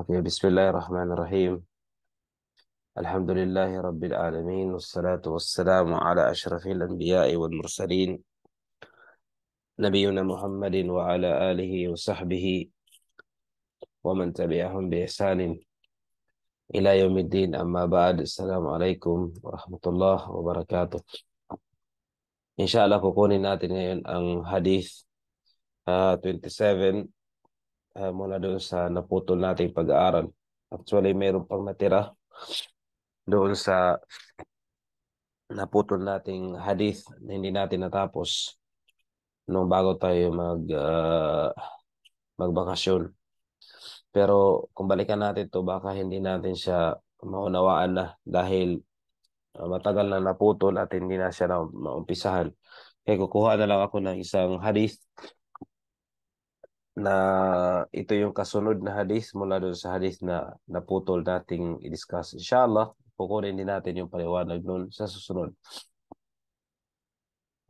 Okay, Bismillahirrahmanirrahim. Alhamdulillahi Rabbil Alamin. Wassalatu wassalamu ala ashrafil anbiya'i wal mursalin. Nabiyuna Muhammadin wa ala alihi wa sahbihi wa man tabi'ahum bi ihsanin ila yaumiddin amma ba'd. Assalamualaikum warahmatullahi wabarakatuh. Inshallah kukunin natin ngayon ang hadith uh, 27 uh, mula doon sa naputol nating pag-aaral. Actually, mayroon pang natira doon sa naputol nating hadith na hindi natin natapos nung bago tayo mag uh, magbakasyon. Pero kung balikan natin to baka hindi natin siya maunawaan na dahil uh, matagal na naputol at hindi na siya na maumpisahan. Kaya kukuha na lang ako ng isang hadith na ito yung kasunod na hadith mula doon sa hadith na naputol nating i-discuss. Inshallah, kukunin din natin yung paliwanag noon sa susunod.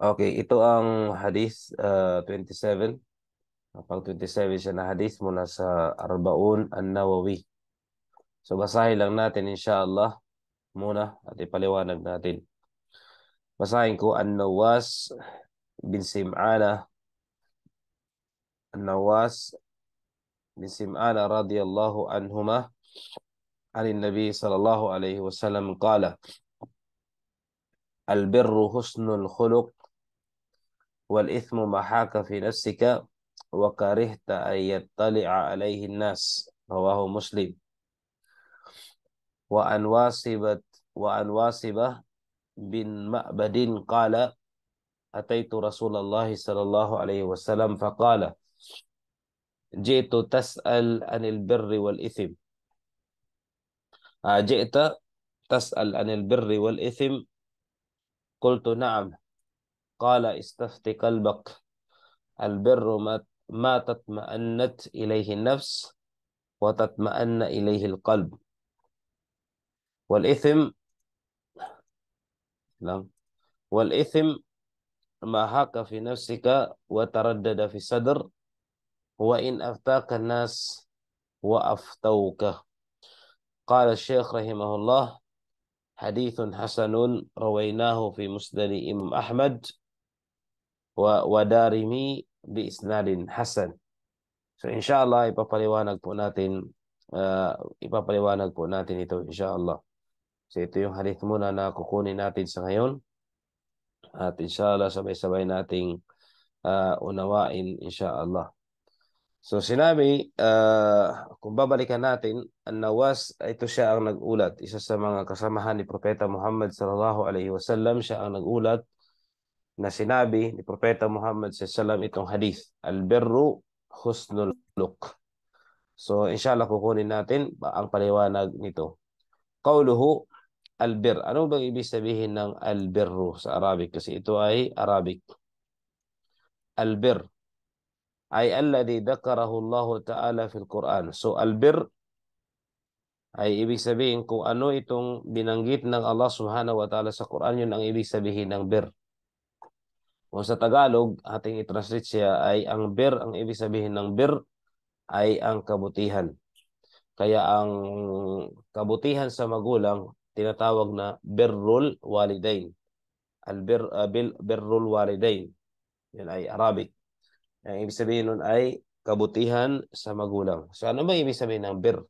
Okay, ito ang hadith uh, 27. Pang 27 siya na hadith mula sa Arbaun An-Nawawi. So basahin lang natin inshallah muna at ipaliwanag natin. Basahin ko An-Nawas bin Sim'ana النواس بن سمعان رضي الله عنهما عن النبي صلى الله عليه وسلم قال البر حسن الخلق والإثم ما حاك في نفسك وكرهت أن يطلع عليه الناس رواه مسلم. وأن واصبت وأن واصبة بن مأبد قال أتيت رسول الله صلى الله عليه وسلم فقال جئت تسأل عن البر والإثم. جئت تسأل عن البر والإثم. قلت نعم. قال استفت قلبك البر ما, ما تطمئنت إليه النفس وتطمئن إليه القلب. والإثم نعم. والإثم ما هاك في نفسك وتردد في الصدر وإن أفتاك الناس وأفتوك قال الشيخ رحمه الله حديث حسن رويناه في مسدن إمام أحمد ودارمي بإسناد حسن فإن شاء الله إبا فريوانك آه، بناتين إبا فريوانك بناتين إتو إن شاء الله سيتو يوم حديث مونا ناكوكوني ناتين سنغيون at إن شاء الله سبع سبع ناتين unawain insyaallah. Allah. So sinabi, uh, kung babalikan natin, ang Nawas, ito siya ang nag-ulat. Isa sa mga kasamahan ni Propeta Muhammad sallallahu alaihi wasallam, siya ang nag-ulat na sinabi ni Propeta Muhammad sallallahu alaihi itong hadith, Al-birru husnul look. So inshallah kukunin natin ang paliwanag nito. Qawluhu al-bir. Ano bang ibig sabihin ng al-birru sa Arabic? Kasi ito ay Arabic. Al-bir ay alladhi dhakarahu Allah Ta'ala fil Quran. So albir ay ibig sabihin kung ano itong binanggit ng Allah Subhanahu wa Ta'ala sa Quran, yun ang ibig sabihin ng bir. Kung sa Tagalog, ating i-translate siya ay ang bir, ang ibig sabihin ng bir ay ang kabutihan. Kaya ang kabutihan sa magulang tinatawag na birrul walidain. Al-bir uh, birrul walidain. Yan ay Arabic. Ang ibig sabihin nun ay kabutihan sa magulang. So ano ba ibig sabihin ng bir?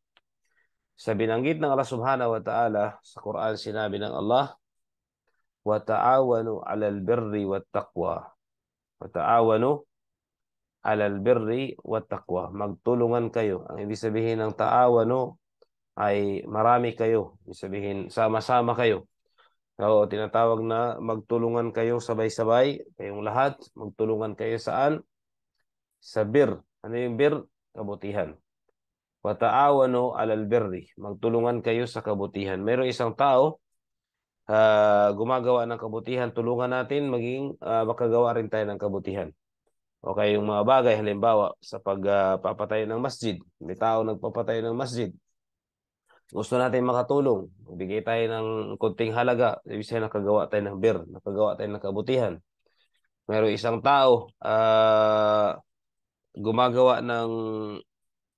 Sa binanggit ng Allah subhanahu wa ta'ala, sa Quran sinabi ng Allah, wat taqwa. Wa ta'awanu 'alal birri wat taqwa. Magtulungan kayo. Ang ibig sabihin ng ta'awanu ay marami kayo. Ibig sabihin sama-sama kayo. So, tinatawag na magtulungan kayo sabay-sabay, kayong lahat, magtulungan kayo saan? Sa bir. Ano yung bir? Kabutihan. Wa ta'awanu 'alal birri. Magtulungan kayo sa kabutihan. Mayroong isang tao uh, gumagawa ng kabutihan, tulungan natin maging uh, makagawa rin tayo ng kabutihan. O kaya yung mga bagay, halimbawa sa pagpapatayo uh, ng masjid. May tao nagpapatayo ng masjid. Gusto natin makatulong. Bigay tayo ng kunting halaga. Ibig sabihin nakagawa tayo ng bir, nakagawa tayo ng kabutihan. Mayroong isang tao, uh, gumagawa ng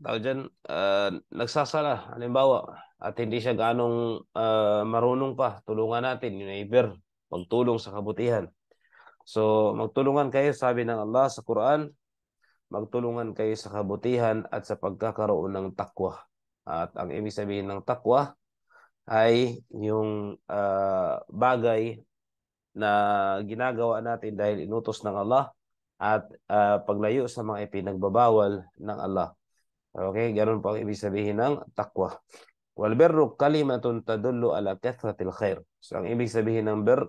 tao dyan, uh, nagsasala, halimbawa, at hindi siya ganong uh, marunong pa, tulungan natin, yung neighbor, magtulong sa kabutihan. So, magtulungan kayo, sabi ng Allah sa Quran, magtulungan kayo sa kabutihan at sa pagkakaroon ng takwa. At ang ibig sabihin ng takwa ay yung uh, bagay na ginagawa natin dahil inutos ng Allah at uh, paglayo sa mga ipinagbabawal ng Allah. Okay, ganun po ang ibig sabihin ng takwa. Wal birru kalimatun tadullu ala kathratil khair. So ang ibig sabihin ng bir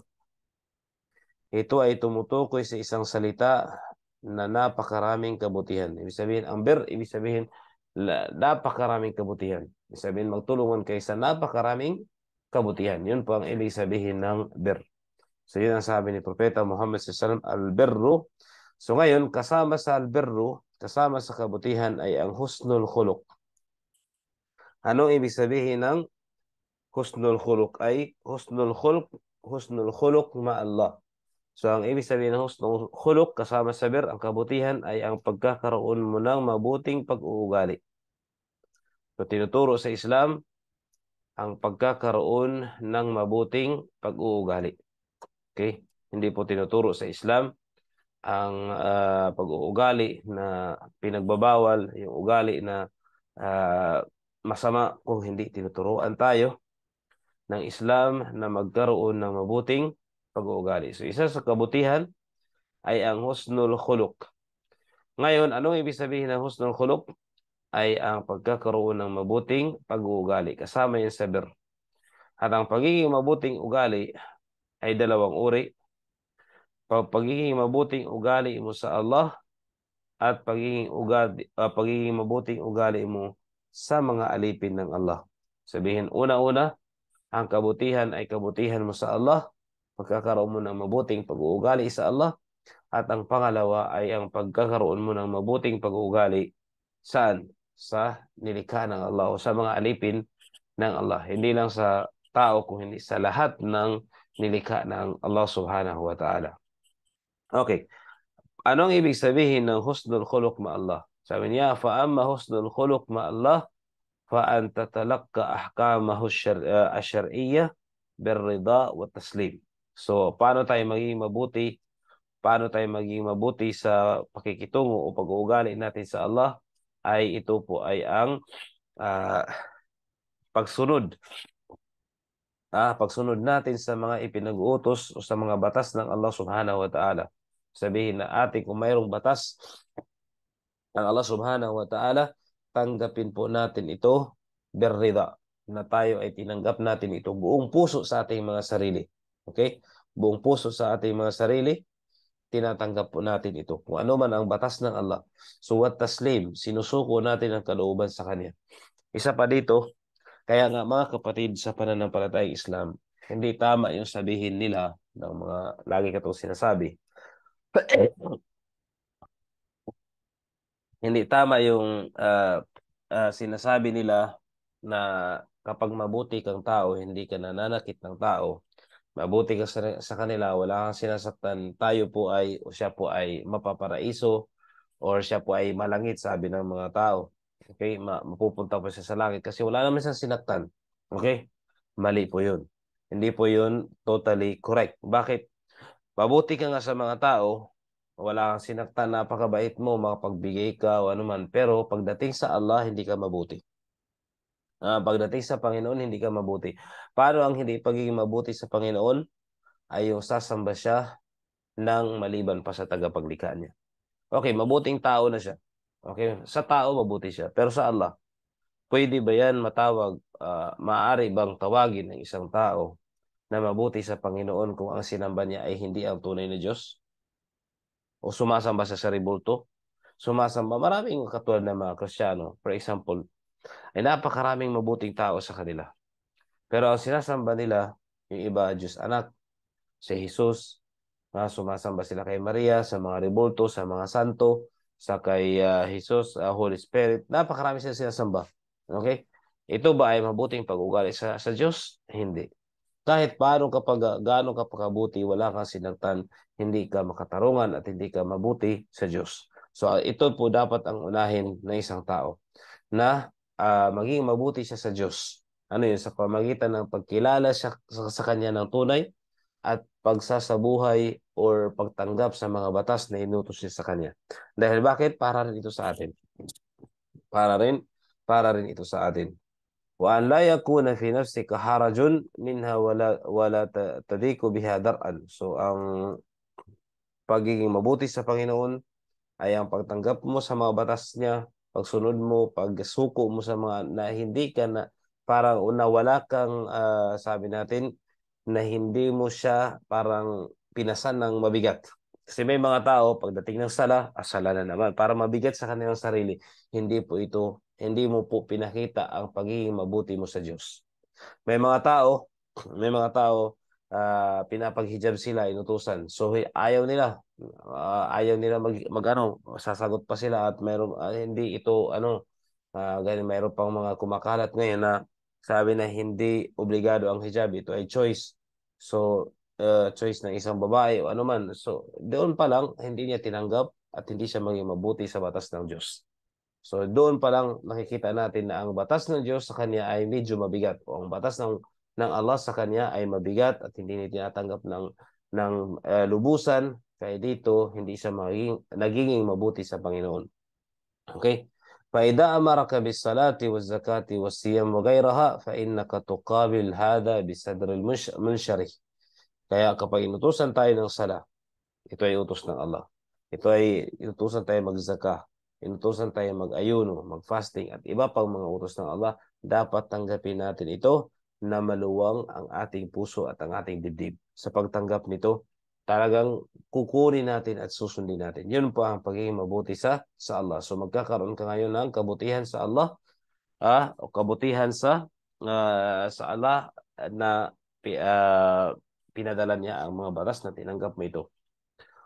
ito ay tumutukoy sa isang salita na napakaraming kabutihan. Ibig sabihin, ang ber, ibig sabihin, napakaraming kabutihan. Ibig sabihin, magtulungan kayo sa napakaraming kabutihan. Yun po ang ibig sabihin ng ber. So yun ang sabi ni Propeta Muhammad SAW, al-birru. So ngayon, kasama sa al-birru, kasama sa kabutihan ay ang husnul khuluq. Anong ibig sabihin ng husnul khuluq? Ay husnul khuluq, husnul khuluq ma Allah. So, ang ibig sabihin ng husnul khuluk kasama sa bir, ang kabutihan ay ang pagkakaroon mo ng mabuting pag-uugali. So, tinuturo sa Islam ang pagkakaroon ng mabuting pag-uugali. Okay? Hindi po tinuturo sa Islam ang uh, pag-uugali na pinagbabawal, yung ugali na uh, masama kung hindi tinuturuan tayo ng Islam na magkaroon ng mabuting pag-uugali. So isa sa kabutihan ay ang husnul khuluq. Ngayon, anong ibig sabihin ng husnul khuluq? Ay ang pagkakaroon ng mabuting pag-uugali. Kasama yung saber. At ang pagiging mabuting ugali ay dalawang uri. Pagiging mabuting ugali mo sa Allah at pagiging ugali, uh, pagiging mabuting ugali mo sa mga alipin ng Allah. Sabihin, una-una, ang kabutihan ay kabutihan mo sa Allah pagkakaroon mo ng mabuting pag-uugali sa Allah at ang pangalawa ay ang pagkakaroon mo ng mabuting pag-uugali saan? Sa nilikha ng Allah o sa mga alipin ng Allah. Hindi lang sa tao kung hindi sa lahat ng nilikha ng Allah subhanahu wa ta'ala. Okay. Anong ibig sabihin ng husnul khuluq ma Allah? Sabi niya, fa amma husnul khuluq ma Allah fa an tatalaqqa ahkamahu asy-syar'iyyah birrida wa taslim. So, paano tayo maging mabuti? Paano tayo maging mabuti sa pakikitungo o pag-uugali natin sa Allah? Ay ito po ay ang uh, pagsunod. Ah, pagsunod natin sa mga ipinag-uutos o sa mga batas ng Allah Subhanahu wa Ta'ala. Sabihin na ating kung mayroong batas ng Allah Subhanahu wa Ta'ala, tanggapin po natin ito berrida na tayo ay tinanggap natin ito buong puso sa ating mga sarili. Okay? Buong puso sa ating mga sarili, tinatanggap po natin ito. Kung ano man ang batas ng Allah. So what taslim, sinusuko natin ang kalooban sa Kanya. Isa pa dito, kaya nga mga kapatid sa pananampalatayang Islam, hindi tama yung sabihin nila ng mga lagi ka itong sinasabi. Hindi tama yung uh, uh, sinasabi nila na kapag mabuti kang tao, hindi ka nananakit ng tao, mabuti ka sa, sa kanila, wala kang sinasaktan, tayo po ay, o siya po ay mapaparaiso, or siya po ay malangit, sabi ng mga tao. Okay, Ma mapupunta po siya sa langit kasi wala naman siyang sinaktan. Okay? Mali po yun. Hindi po yun totally correct. Bakit? Mabuti ka nga sa mga tao, wala kang sinaktan, napakabait mo, makapagbigay ka o anuman, pero pagdating sa Allah, hindi ka mabuti. Uh, pagdating sa Panginoon, hindi ka mabuti. Paano ang hindi pagiging mabuti sa Panginoon? Ay yung sasamba siya ng maliban pa sa tagapaglikha niya. Okay, mabuting tao na siya. Okay, sa tao mabuti siya. Pero sa Allah, pwede ba yan matawag, uh, maaari bang tawagin ng isang tao na mabuti sa Panginoon kung ang sinamba niya ay hindi ang tunay na Diyos? O sumasamba sa saribulto? Sumasamba, maraming katulad ng mga Kristiyano. For example, ay napakaraming mabuting tao sa kanila. Pero ang sinasamba nila, yung iba, Diyos anak, si Jesus, na sumasamba sila kay Maria, sa mga rebulto, sa mga santo, sa kay uh, Jesus, uh, Holy Spirit, napakarami sila sinasamba. Okay? Ito ba ay mabuting pag-ugali sa, sa Diyos? Hindi. Kahit paano kapag gaano ka pakabuti, wala kang sinagtan, hindi ka makatarungan at hindi ka mabuti sa Diyos. So ito po dapat ang unahin ng isang tao na uh, maging mabuti siya sa Diyos. Ano yun? Sa pamagitan ng pagkilala siya sa, sa kanya ng tunay at pagsasabuhay or pagtanggap sa mga batas na inutos niya sa kanya. Dahil bakit? Para rin ito sa atin. Para rin, para rin ito sa atin. An la yakuna fi nafsika harajun minha wala wala tadiku biha dar'an. So ang pagiging mabuti sa Panginoon ay ang pagtanggap mo sa mga batas niya, pagsunod mo, pagsuko mo sa mga na hindi ka na parang una wala kang uh, sabi natin na hindi mo siya parang pinasan ng mabigat. Kasi may mga tao, pagdating ng sala, asala na naman. Para mabigat sa kanilang sarili, hindi po ito, hindi mo po pinakita ang pagiging mabuti mo sa Diyos. May mga tao, may mga tao, uh, pinapaghijab sila, inutusan. So ayaw nila, uh, ayaw nila mag, mag ano, sasagot pa sila at mayroon uh, hindi ito ano, uh, ganyan mayroon pang mga kumakalat ngayon na sabi na hindi obligado ang hijab, ito ay choice. So uh, choice ng isang babae o anuman. So doon pa lang hindi niya tinanggap at hindi siya maging mabuti sa batas ng Diyos. So doon pa lang nakikita natin na ang batas ng Diyos sa kanya ay medyo mabigat o ang batas ng ng Allah sa kanya ay mabigat at hindi niya tinatanggap ng ng uh, lubusan kaya dito hindi siya maging nagiging mabuti sa Panginoon. Okay? فإذا أمرك بالصلاة والزكاة والصيام وغيرها فإنك تقابل هذا بصدر المنشرح Kaya kapag inutusan tayo ng sala, ito ay utos ng Allah. Ito ay inutusan tayo magzaka, inutusan tayo mag-ayuno, mag-fasting at iba pang mga utos ng Allah, dapat tanggapin natin ito na maluwang ang ating puso at ang ating dibdib. Sa pagtanggap nito, talagang kukunin natin at susundin natin. Yun po ang pagiging mabuti sa sa Allah. So magkakaroon ka ngayon ng kabutihan sa Allah ah, o kabutihan sa uh, sa Allah na uh, pinadala niya ang mga batas na tinanggap mo ito.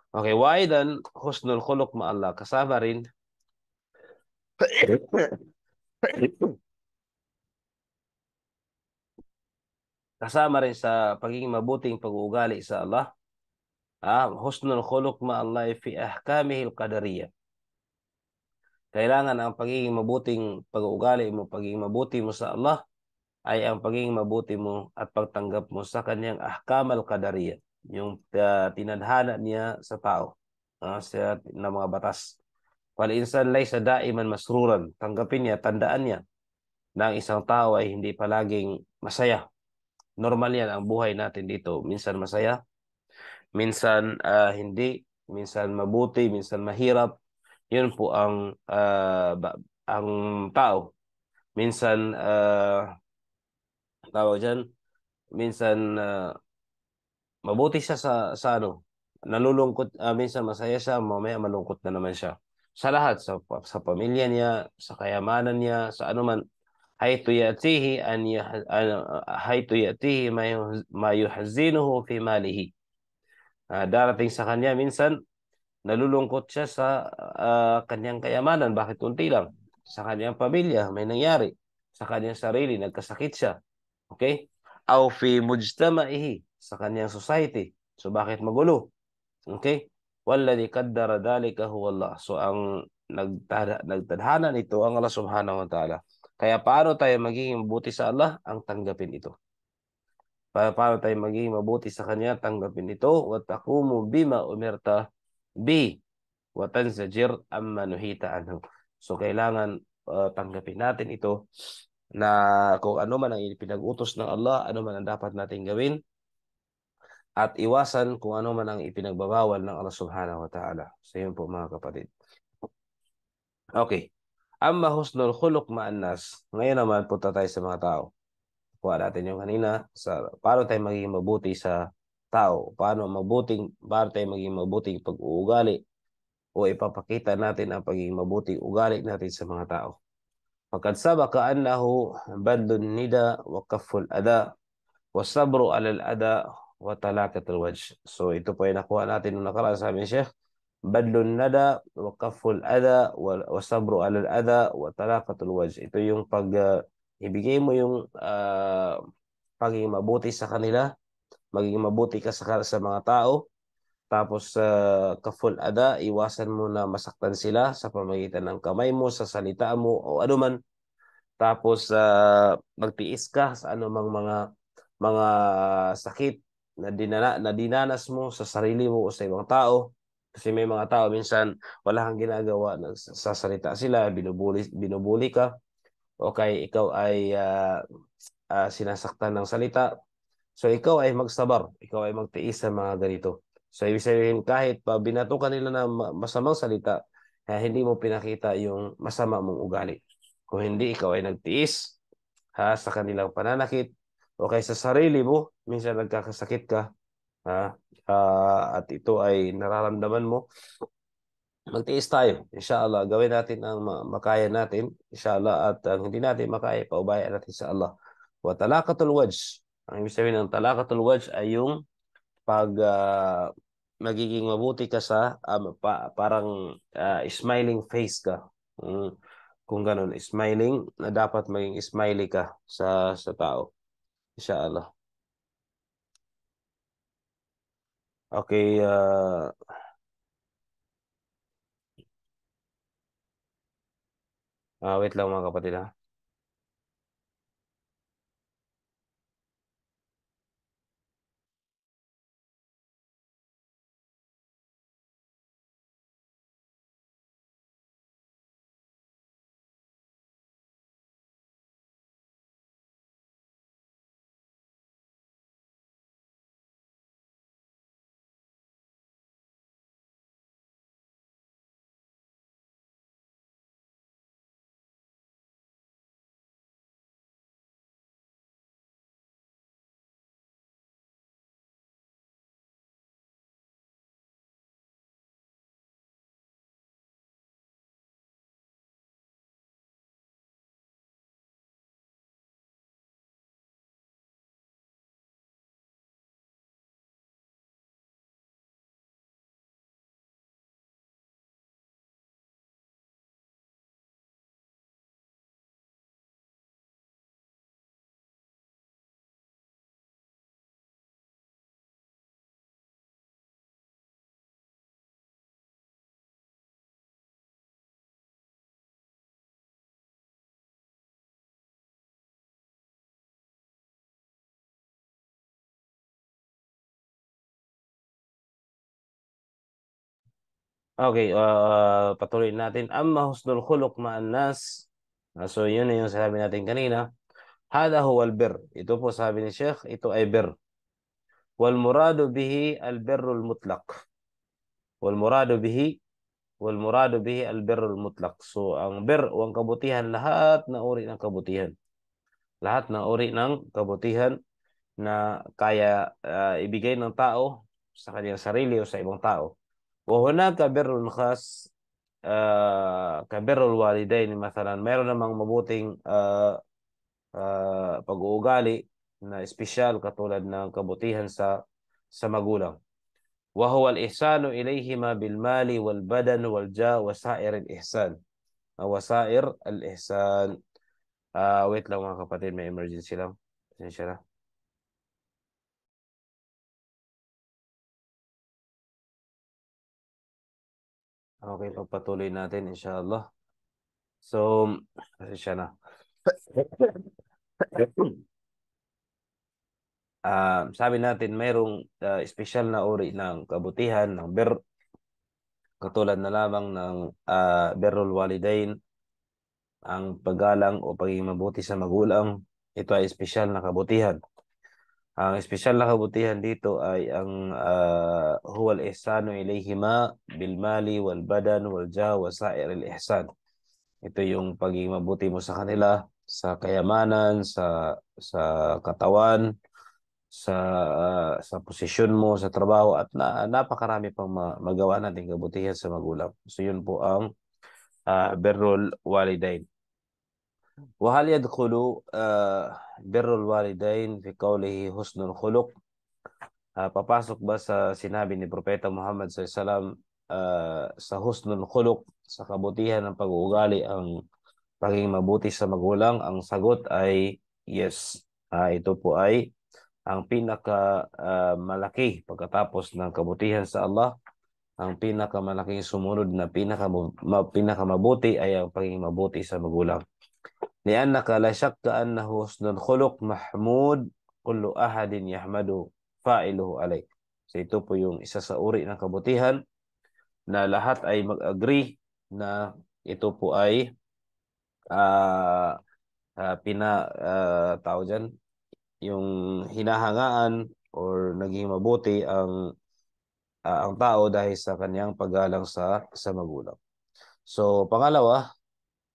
Okay, why then husnul khuluq ma Allah kasama rin kasama rin sa pagiging mabuting pag-uugali sa Allah, ah, husnul khuluq ma Allah fi ahkamihi al-qadariyah. Kailangan ang pagiging mabuting pag-uugali mo, pagiging mabuti mo sa Allah ay ang pagiging mabuti mo at pagtanggap mo sa kanyang ahkam al-qadariyah, yung uh, tinadhana niya sa tao, uh, sa ng mga batas. Wal insan laysa daiman masruran, tanggapin niya, tandaan niya na ang isang tao ay hindi palaging masaya normal yan ang buhay natin dito. Minsan masaya, minsan uh, hindi, minsan mabuti, minsan mahirap. Yun po ang uh, ang tao. Minsan uh, tawag diyan, minsan uh, mabuti siya sa sa ano, nalulungkot, uh, minsan masaya siya, mamaya malungkot na naman siya Sa lahat, sa, sa pamilya niya, sa kayamanan niya, sa anuman, حيث يأتيه أن يح... حيث يأتيه ما يحزنه في ماله uh, darating sa kanya minsan nalulungkot siya sa uh, kanyang kayamanan bakit unti lang sa kanyang pamilya may nangyari sa kanyang sarili nagkasakit siya okay aw fi mujtama'ihi sa kanyang society so bakit magulo okay Walladhi qaddara dhalika huwa Allah so ang nagtadhana nito ang Allah subhanahu wa ta'ala kaya paano tayo magiging mabuti sa Allah? Ang tanggapin ito. Pa paano tayo magiging mabuti sa Kanya? Tanggapin ito. Wa taqumu bima umirta bi wa tanzajir amma nuhita anhu. So kailangan uh, tanggapin natin ito na kung ano man ang ipinag-utos ng Allah, ano man ang dapat nating gawin at iwasan kung ano man ang ipinagbabawal ng Allah Subhanahu wa Ta'ala. So yun po mga kapatid. Okay. Amma husnul khuluq ma'an nas. Ngayon naman punta tayo sa mga tao. Kuha natin yung kanina sa paano tayo magiging mabuti sa tao. Paano mabuting paano tayo magiging mabuting pag-uugali o ipapakita natin ang pagiging mabuting ugali natin sa mga tao. Pagkat sabaka annahu badlun nida wa kafful ada wa sabru alal ada wa talakatul wajh. So ito po ay nakuha natin nung nakaraan sa amin, Sheikh badlun nada wa kaful adha wa, sabru alal adha wa talaqatul wajh ito yung pag uh, ibigay mo yung uh, pagiging mabuti sa kanila maging mabuti ka sa, sa mga tao tapos uh, kaful ada iwasan mo na masaktan sila sa pamagitan ng kamay mo sa salita mo o ano man Tapos uh, magtiis ka sa anumang mga mga sakit na dinana na dinanas mo sa sarili mo o sa ibang tao. Kasi may mga tao minsan wala kang ginagawa, nagsasalita sila, binubuli binubuli ka o ikaw ay uh, uh, sinasaktan ng salita. So ikaw ay magsabar, ikaw ay magtiis sa mga ganito. So ibig sabihin kahit pa binato ka nila ng masamang salita, eh, hindi mo pinakita yung masama mong ugali. Kung hindi, ikaw ay nagtiis ha, sa kanilang pananakit o kay sa sarili mo, minsan nagkakasakit ka ha, uh, at ito ay nararamdaman mo, magtiis tayo. Inshallah, gawin natin ang makaya natin. Inshallah, at ang hindi natin makaya, paubayan natin sa Allah. Wa talakatul wajh. Ang ibig sabihin ng talakatul wajh ay yung pag uh, magiging mabuti ka sa um, pa, parang uh, smiling face ka. Mm kung ganun, smiling, na dapat maging smiley ka sa sa tao. Inshallah. Okay, uh, uh, wait lang mga kapatid ha. Okay, uh, patuloy natin. Amma husnul khuluq ma'an nas. Uh, so, yun na yung sabi natin kanina. Hada huwa al-bir. Ito po sabi ni Sheikh, ito ay bir. Wal muradu bihi al-birrul mutlaq. Wal muradu bihi wal muradu bihi al-birrul mutlaq. So, ang bir o ang kabutihan, lahat na uri ng kabutihan. Lahat ng uri ng kabutihan na kaya uh, ibigay ng tao sa kanyang sarili o sa ibang tao. وهناك بر خاص uh, كبر الوالدين مثلا mayroon namang mabuting uh, uh, pag-uugali na espesyal katulad ng kabutihan sa sa magulang. وهو الإحسان إليهما بالمال والبدن والجاه وسائر الإحسان وسائر الإحسان uh, wait lang mga kapatid may emergency lang pasensya na Okay, pagpatuloy natin inshallah. So, siya na. uh, sabi natin mayroong uh, special na uri ng kabutihan ng ber katulad na lamang ng uh, berrul walidain ang paggalang o pagiging mabuti sa magulang ito ay special na kabutihan ang espesyal na kabutihan dito ay ang uh, huwal ihsanu ilayhima bil mali wal badan wal jah wa sa'ir al ihsan. Ito yung pagiging mabuti mo sa kanila sa kayamanan, sa sa katawan, sa uh, sa posisyon mo sa trabaho at na, napakarami pang magawa natin kabutihan sa magulang. So yun po ang uh, birrul walidain. وهل يدخل بر الوالدين في قوله حسن الخلق uh, papasok ba sa sinabi ni Propeta Muhammad SAW uh, sa husnul khuluq sa kabutihan ng pag-uugali ang pagiging mabuti sa magulang ang sagot ay yes uh, ito po ay ang pinaka uh, malaki pagkatapos ng kabutihan sa Allah ang pinakamalaking sumunod na pinaka pinakamabuti ay ang pagiging mabuti sa magulang لأنك لا شك أنه حسن الخلق محمود كل أحد يحمد فاعله عليه. So ito po yung isa sa uri ng kabutihan na lahat ay mag-agree na ito po ay uh, uh, pina uh, tao dyan, yung hinahangaan or naging mabuti ang uh, ang tao dahil sa kanyang paggalang sa sa magulang. So pangalawa,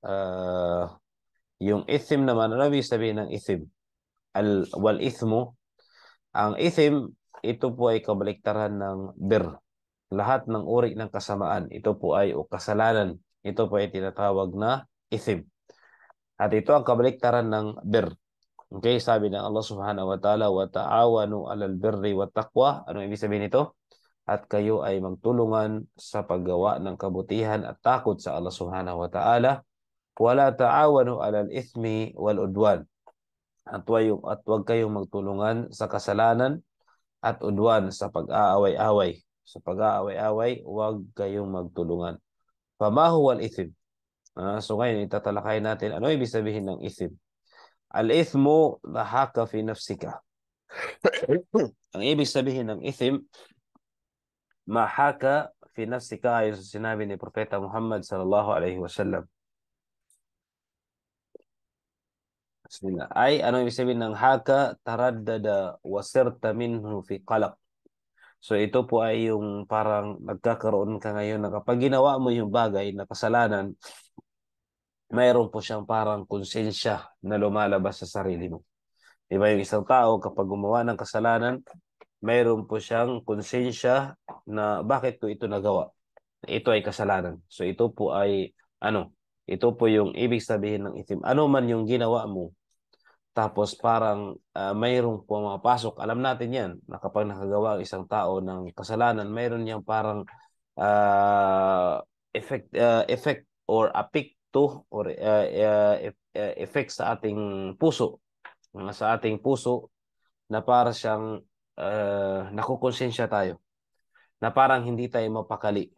uh, yung ithim naman, ano ibig sabihin ng ithim? Al, wal ithmu, ang ithim, ito po ay kabaliktaran ng bir. Lahat ng uri ng kasamaan, ito po ay o kasalanan. Ito po ay tinatawag na ithim. At ito ang kabaliktaran ng bir. Okay, sabi ng Allah subhanahu wa ta'ala, wa ta'awanu alal birri wa taqwa. Ano ibig sabihin nito? At kayo ay magtulungan sa paggawa ng kabutihan at takot sa Allah subhanahu wa ta'ala wala ta'awanu 'alal ithmi wal udwan. At wayong at wag kayong magtulungan sa kasalanan at udwan sa pag-aaway-away. Sa pag-aaway-away, wag kayong magtulungan. Fama huwa al-ithm? Uh, so ngayon itatalakay natin ano ibig sabihin ng ithm. Al-ithmu lahaka fi nafsika. Ang ibig sabihin ng ithm mahaka fi nafsika ayon sa sinabi ni Propeta Muhammad sallallahu alaihi wasallam. Bismillah. Ay, ano ibig sabihin ng haka, taraddada, wasirta minhu fi qalaq. So ito po ay yung parang nagkakaroon ka ngayon na kapag ginawa mo yung bagay na kasalanan, mayroon po siyang parang konsensya na lumalabas sa sarili mo. Diba yung isang tao kapag gumawa ng kasalanan, mayroon po siyang konsensya na bakit ko ito nagawa. Ito ay kasalanan. So ito po ay ano, ito po yung ibig sabihin ng itim. Ano man yung ginawa mo, tapos parang uh, mayroong pumapasok. Alam natin yan na kapag nakagawa ang isang tao ng kasalanan, mayroon niyang parang uh, effect, uh, effect or apekto or uh, uh, effect sa ating puso. Sa ating puso na para siyang uh, nakukonsensya tayo. Na parang hindi tayo mapakali.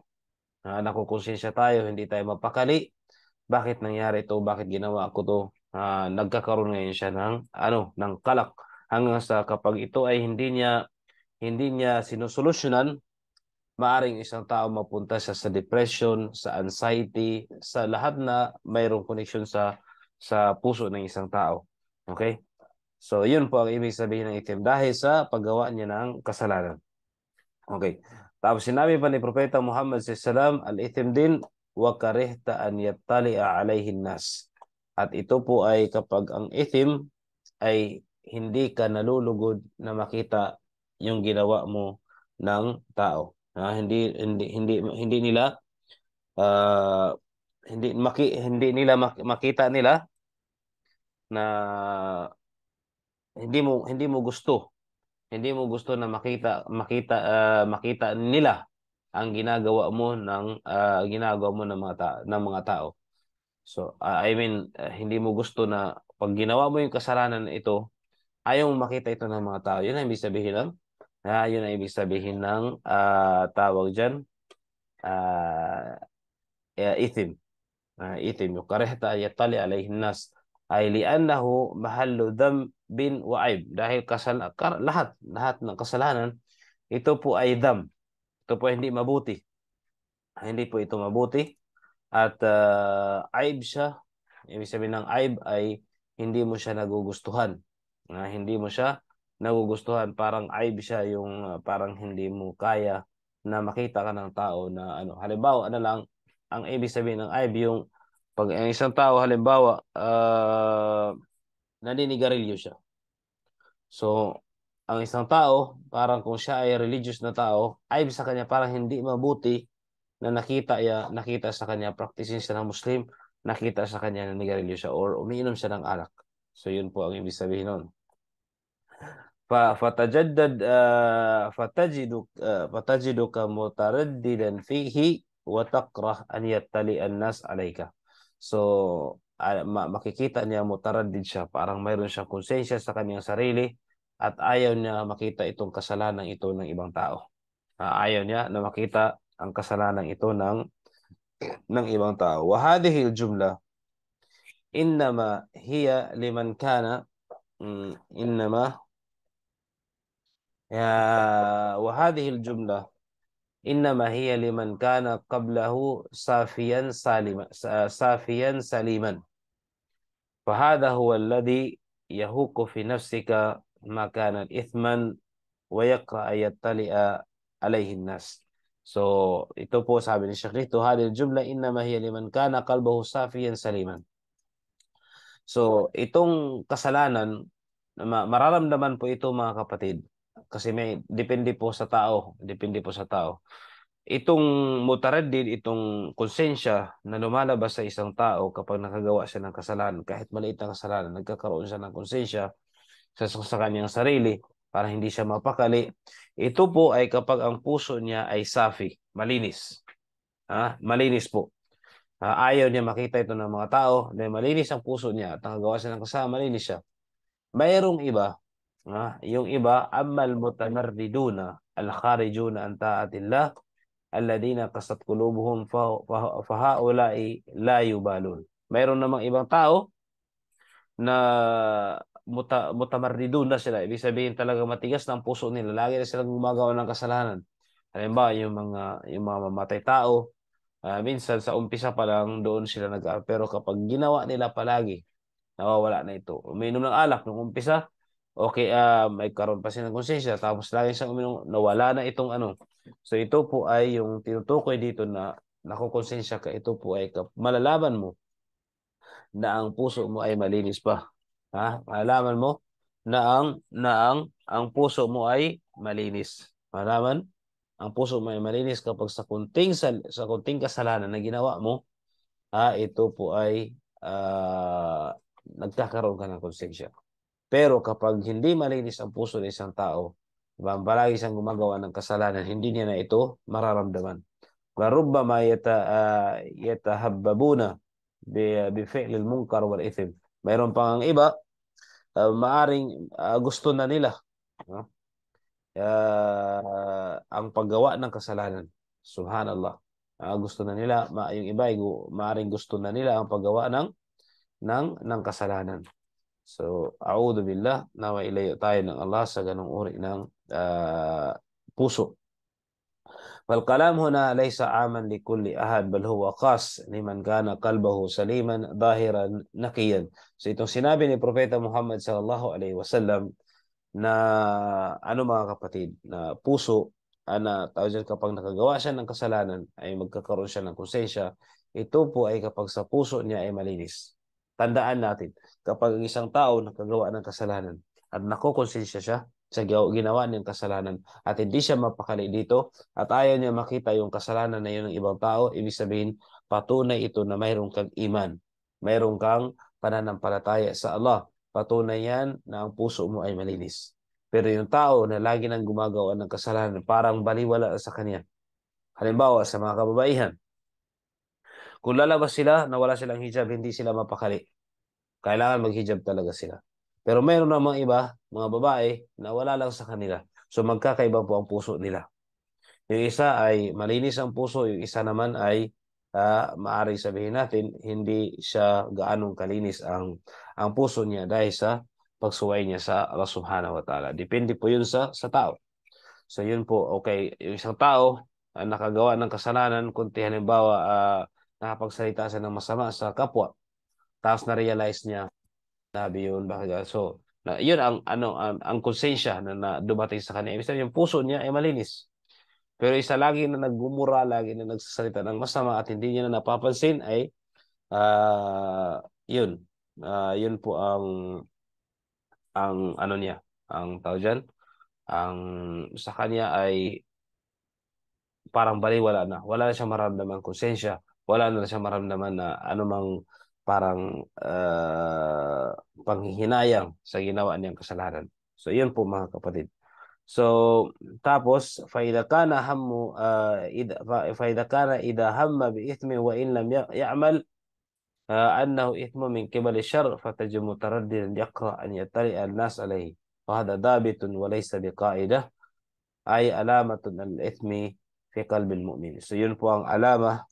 Uh, nakukonsensya tayo, hindi tayo mapakali. Bakit nangyari ito? Bakit ginawa ko to? Uh, nagkakaroon ngayon siya ng ano ng kalak hanggang sa kapag ito ay hindi niya hindi niya sinusolusyonan maaring isang tao mapunta siya sa depression, sa anxiety, sa lahat na mayroong connection sa sa puso ng isang tao. Okay? So, yun po ang ibig sabihin ng itim dahil sa paggawa niya ng kasalanan. Okay. Tapos sinabi pa ni Propeta Muhammad sallallahu al-itim din wa karihta an yattali'a alayhi nas. At ito po ay kapag ang ithim ay hindi ka nalulugod na makita yung ginawa mo ng tao. Ha? Hindi hindi hindi hindi nila uh, hindi maki, hindi nila makita nila na hindi mo hindi mo gusto hindi mo gusto na makita makita uh, makita nila ang ginagawa mo ng uh, ginagawa mo ng mga ta- ng mga tao So, uh, I mean, uh, hindi mo gusto na pag ginawa mo yung kasalanan na ito, ayaw makita ito ng mga tao. Yun ang ibig sabihin ng, uh, yun ang ibig sabihin ng uh, tawag dyan, uh, uh, itim. Uh, itim. Yung karehta yatali alayhin nas ay li'annahu mahallu bin wa aib. Dahil kasal, kar, lahat, lahat ng kasalanan, ito po ay dam. Ito po hindi mabuti. Hindi po ito mabuti at uh, aib siya. Ibig sabihin ng aib ay hindi mo siya nagugustuhan. Na hindi mo siya nagugustuhan. Parang aib siya yung uh, parang hindi mo kaya na makita ka ng tao na ano. Halimbawa, ano lang, ang ibig sabihin ng aib yung pag ang isang tao halimbawa uh, naninigarilyo siya. So, ang isang tao, parang kung siya ay religious na tao, aib sa kanya parang hindi mabuti na nakita ya nakita sa kanya practicing siya ng Muslim, nakita sa kanya na nigarilyo siya or umiinom siya ng alak. So yun po ang ibig sabihin nun. Fa fatajaddad uh, fatajidu uh, fatajiduka mutaraddidan fihi wa taqrah an yattali an-nas alayka. So uh, makikita niya mutaraddid siya, parang mayroon siyang konsensya sa kanyang sarili at ayaw niya makita itong kasalanan ito ng ibang tao. Uh, ayaw niya na makita ang kasalanan ito ng ng ibang tao. Wa hadhihi al-jumla هي لمن كان إنما وهذه الجملة إنما هي لمن كان قبله صافيا سالما صافيا سليما فهذا هو الذي يهوك في نفسك ما كان إثما ويقرأ يطلع عليه الناس So, ito po sabi ni Sheikh Rito, hadil jumla innama hiya liman kana qalbuhu safiyan saliman. So, itong kasalanan, mararamdaman po ito mga kapatid. Kasi may, depende po sa tao. Depende po sa tao. Itong mutaraddid, itong konsensya na lumalabas sa isang tao kapag nakagawa siya ng kasalanan, kahit maliit na kasalanan, nagkakaroon siya ng konsensya sa, sa kanyang sarili, para hindi siya mapakali. Ito po ay kapag ang puso niya ay safi, malinis. Ha? Malinis po. Ha? Ayaw niya makita ito ng mga tao dahil malinis ang puso niya at nakagawa siya ng kasama, malinis siya. Mayroong iba, ha? yung iba, amal mutamarriduna al-kharijuna an ta'atillah alladina kasat kulubuhum fahaulai la yubalun. Mayroon namang ibang tao na muta, mutamarridun na sila. Ibig sabihin talaga matigas na puso nila. Lagi na silang gumagawa ng kasalanan. Halimbawa, yung mga, yung mga mamatay tao, uh, minsan sa umpisa pa lang doon sila nag Pero kapag ginawa nila palagi, nawawala na ito. Uminom ng alak nung umpisa, okay, uh, may karoon pa siya ng konsensya. Tapos lagi siyang uminom, nawala na itong ano. So ito po ay yung tinutukoy dito na nakukonsensya ka. Ito po ay malalaman mo na ang puso mo ay malinis pa. Ha? Malaman mo na ang na ang ang puso mo ay malinis. Malaman? Ang puso mo ay malinis kapag sa kunting sa, sa kunting kasalanan na ginawa mo, ha, ito po ay uh, nagkakaroon ka ng konsensya. Pero kapag hindi malinis ang puso ng isang tao, diba, palagi siyang gumagawa ng kasalanan, hindi niya na ito mararamdaman. Warubbama yata, uh, yatahabbabuna bi, bi fi'lil munkar wal ithm. Mayroon pang ang iba uh, maaring uh, gusto na nila uh, uh, ang paggawa ng kasalanan. Subhanallah. Uh, gusto na nila, ma yung iba ay maaring gusto na nila ang paggawa ng ng ng kasalanan. So, a'udhu billah, nawa ilayo tayo ng Allah sa ganong uri ng uh, puso. فالكلام هنا ليس عاما لكل أحد بل هو خاص لمن كان قلبه سليما ظاهرا نقيا So itong sinabi ni Propeta Muhammad sallallahu alaihi wasallam na ano mga kapatid na puso ana tawag dyan kapag nakagawa siya ng kasalanan ay magkakaroon siya ng konsensya ito po ay kapag sa puso niya ay malinis tandaan natin kapag isang tao nakagawa ng kasalanan at nakokonsensya siya sa ginawa niyang kasalanan at hindi siya mapakali dito at ayaw niya makita yung kasalanan na yun ng ibang tao, ibig sabihin patunay ito na mayroon kang iman, mayroon kang pananampalataya sa Allah. Patunay yan na ang puso mo ay malinis. Pero yung tao na lagi nang gumagawa ng kasalanan, parang baliwala sa kanya. Halimbawa, sa mga kababaihan, kung lalabas sila na wala silang hijab, hindi sila mapakali. Kailangan maghijab talaga sila. Pero mayroon namang iba, mga babae, na wala lang sa kanila. So magkakaiba po ang puso nila. Yung isa ay malinis ang puso, yung isa naman ay uh, maaari sabihin natin, hindi siya gaanong kalinis ang, ang puso niya dahil sa pagsuway niya sa Allah subhanahu wa ta'ala. Depende po yun sa, sa tao. So yun po, okay, yung isang tao uh, nakagawa ng kasalanan, kunti halimbawa uh, nakapagsalita siya ng masama sa kapwa, tapos na-realize niya Sabi yun, bakit? So, na, yun ang ano ang, ang konsensya na, na dumating sa kanya. Ibig sabihin, yung puso niya ay malinis. Pero isa lagi na naggumura, lagi na nagsasalita ng masama at hindi niya na napapansin ay uh, yun. Uh, yun po ang ang ano niya, ang tao dyan, ang sa kanya ay parang baliwala na. Wala na siyang maramdaman konsensya. Wala na siya maramdaman na anumang parang uh, panghihinayang sa ginawa niyang kasalanan. So, yun po mga kapatid. So, tapos, فَإِذَا كَانَ هَمُّ فَإِذَا كَانَ إِذَا هَمَّ بِإِثْمٍ وَإِنْ لَمْ يَعْمَلْ أنه إثم من قبل الشر فتجد مترددا يقرأ أن يطلع الناس عليه وهذا ضابط وليس بقاعدة أي علامة الإثم في قلب المؤمن. So yun po ang alama,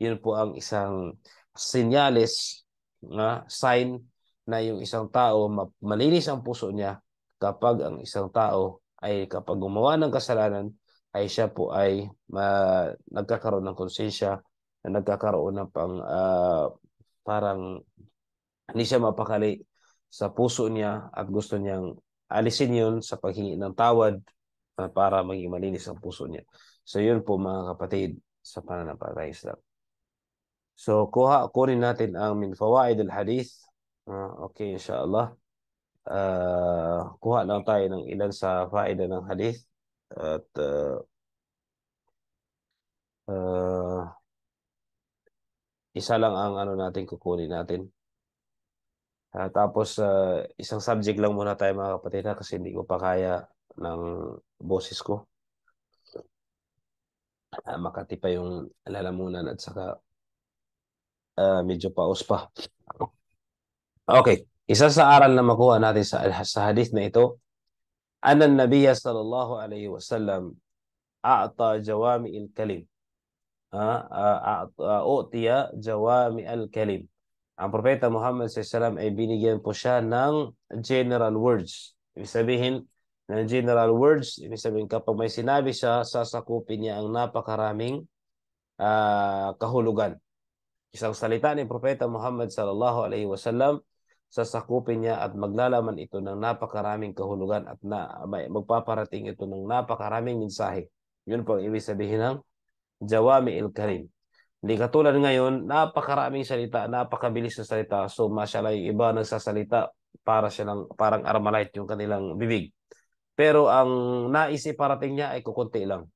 yun po ang isang senyales na sign na yung isang tao malinis ang puso niya kapag ang isang tao ay kapag gumawa ng kasalanan ay siya po ay ma, nagkakaroon ng konsensya na nagkakaroon ng pang uh, parang hindi siya mapakali sa puso niya at gusto niyang alisin yun sa paghingi ng tawad para maging malinis ang puso niya. So yun po mga kapatid sa pananampalataya Islam. So kuha kunin natin ang min fawaid al-hadith. Uh, okay inshallah. Uh, kuha lang tayo ng ilan sa faida ng hadith at uh, uh, isa lang ang ano natin kukunin natin. Uh, tapos uh, isang subject lang muna tayo mga kapatid kasi hindi ko pa kaya ng boses ko. Uh, makati pa yung lalamunan at saka Ah, medyo paus pa. Okay, isa sa aral na makuha natin sa, sa hadith na ito, anan nabiya sallallahu alayhi wa sallam a'ta jawami al-kalim. U'tiya jawami al-kalim. Ang propeta Muhammad sallallahu ay binigyan po siya ng general words. Ibig sabihin, ng general words, ibig sabihin kapag may sinabi siya, sasakupin niya ang napakaraming uh, kahulugan. Isang salita ni propeta Muhammad sallallahu alaihi wasallam sasakupin niya at maglalaman ito ng napakaraming kahulugan at na magpaparating ito ng napakaraming mensahe. Yun po ang ibig sabihin ng Jawami il-Karim. Hindi katulad ngayon, napakaraming salita, napakabilis na salita. So, mashallah, yung iba nagsasalita para siya lang, parang armalite yung kanilang bibig. Pero ang naisip parating niya ay kukunti lang.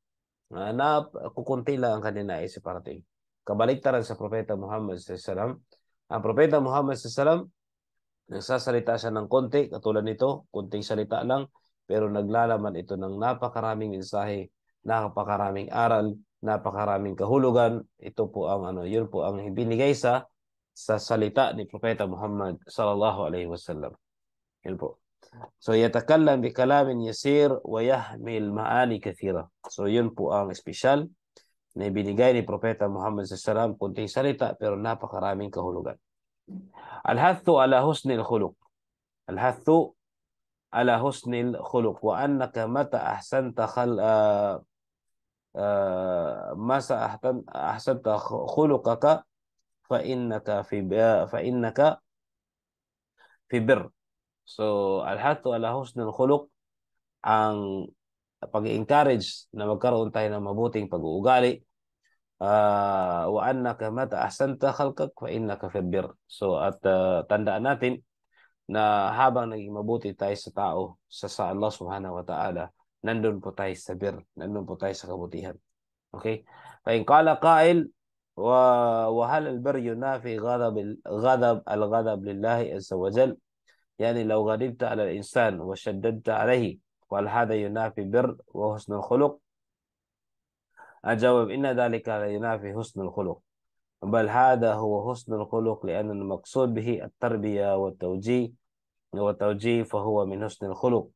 Uh, na, kukunti lang ang kanilang naisip parating. Kabaliktaran sa Propeta Muhammad SAW. Ang Propeta Muhammad SAW, nagsasalita siya ng konti, katulad nito, kunting salita lang, pero naglalaman ito ng napakaraming mensahe, napakaraming aral, napakaraming kahulugan. Ito po ang ano, yun po ang binigay sa sa salita ni Propeta Muhammad sallallahu alaihi wasallam. Yun po. So yatakallam bi kalamin yasir wa yahmil maani kathira. So yun po ang special نبي ني بروفيتا محمد صلى الله عليه وسلم كنت سريتا بيرو نافخ رامين كهولوغان الحث على حسن الخلق. الحث على حسن الخلق. وأنك متى أحسنت خل آه، آه، ما أحسنت خلقك فإنك في فإنك في بر. سو so, الحث على حسن الخلق عن pag-encourage na magkaroon tayo ng mabuting pag-uugali uh, wa annaka mata ahsanta khalqak fa innaka fi bir. So at uh, tandaan natin na habang naging mabuti tayo sa tao sa sa Allah Subhanahu wa Ta'ala nandun po tayo sa bir, nandun po tayo sa kabutihan. Okay? فإن قال قائل وهل البر ينافي غضب الغضب الغضب لله عز وجل يعني لو غضبت على الإنسان وشددت عليه وهل هذا ينافي بر وحسن الخلق أجاوب إن ذلك لا ينافي حسن الخلق بل هذا هو حسن الخلق لأن المقصود به التربية والتوجيه والتوجيه فهو من حسن الخلق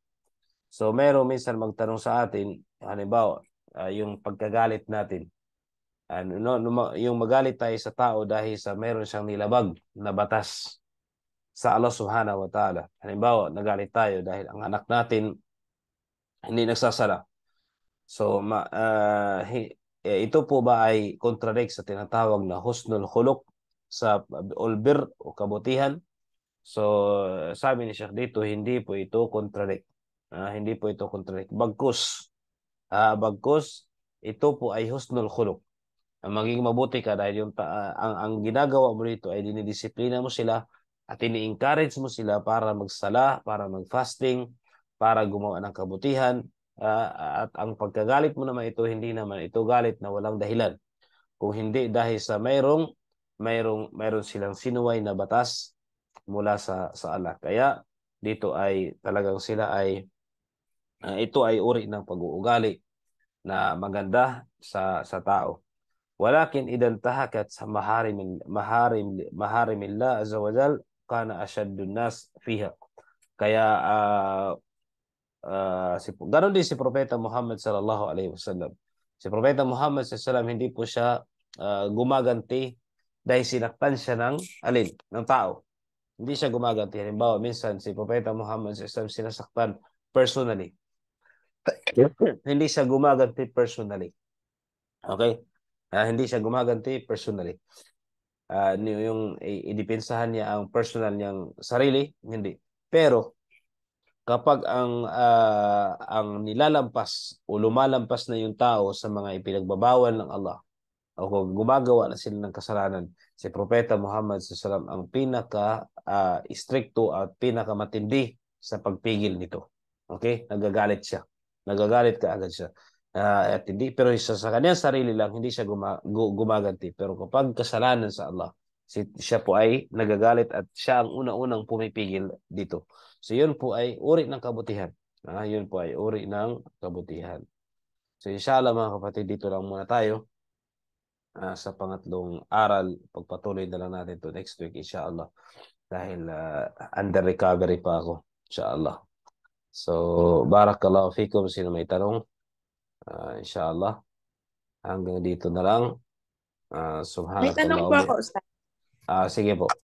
So meron minsan magtanong sa atin, halimbawa, uh, yung pagkagalit natin. Ano, no, no, yung magalit tayo sa tao dahil sa meron siyang nilabag na batas sa Allah Subhanahu wa Ta'ala. Halimbawa, nagalit tayo dahil ang anak natin hindi nagsasala. So, ma, uh, hi, eh, ito po ba ay contradict sa tinatawag na husnul khuluq sa ulbir o kabutihan? So, sabi ni Sheikh dito, hindi po ito contradict. Uh, hindi po ito contradict. Bagkus, uh, bagkus, ito po ay husnul khuluq. Ang maging mabuti ka dahil yung uh, ang, ang ginagawa mo rito ay dinidisiplina mo sila at ini-encourage mo sila para magsala, para mag-fasting, para gumawa ng kabutihan. Uh, at ang pagkagalit mo naman ito, hindi naman ito galit na walang dahilan. Kung hindi dahil sa mayroong mayroong mayroon silang sinuway na batas mula sa sa Allah. Kaya dito ay talagang sila ay Uh, ito ay uri ng pag-uugali na maganda sa sa tao. Walakin idan tahakat sa maharim maharim maharimillah azza wa jal kana ashaddu nas fiha. Kaya uh, uh, si ganon din si propeta Muhammad sallallahu alaihi wasallam. Si propeta Muhammad sallallahu alaihi wasallam hindi po siya uh, gumaganti dahil sinaktan siya ng alin, ng tao. Hindi siya gumaganti. Halimbawa, minsan si Propeta Muhammad SAW sinasaktan personally. hindi siya gumaganti personally. Okay? Uh, hindi siya gumaganti personally. Uh, yung idipensahan niya ang personal niyang sarili, hindi. Pero kapag ang uh, ang nilalampas o lumalampas na yung tao sa mga ipinagbabawal ng Allah o kung gumagawa na sila ng kasalanan, si Propeta Muhammad SAW ang pinaka uh, stricto at pinaka matindi sa pagpigil nito. Okay? Nagagalit siya. Nagagalit ka agad siya. Uh, at hindi pero isa sa kanyang sarili lang hindi siya guma, gumaganti pero kapag kasalanan sa Allah si, siya po ay nagagalit at siya ang una-unang pumipigil dito. So yun po ay uri ng kabutihan. Ah, yun po ay uri ng kabutihan. So inshallah mga kapatid dito lang muna tayo uh, sa pangatlong aral. Pagpatuloy na lang natin to next week, inshallah. Dahil uh, under recovery pa ako, inshallah. So, barakallahu fikum. Sino may tanong? Uh, inshallah. Hanggang dito na lang. Uh, May tanong po ako, Ustaz. Uh, sige po.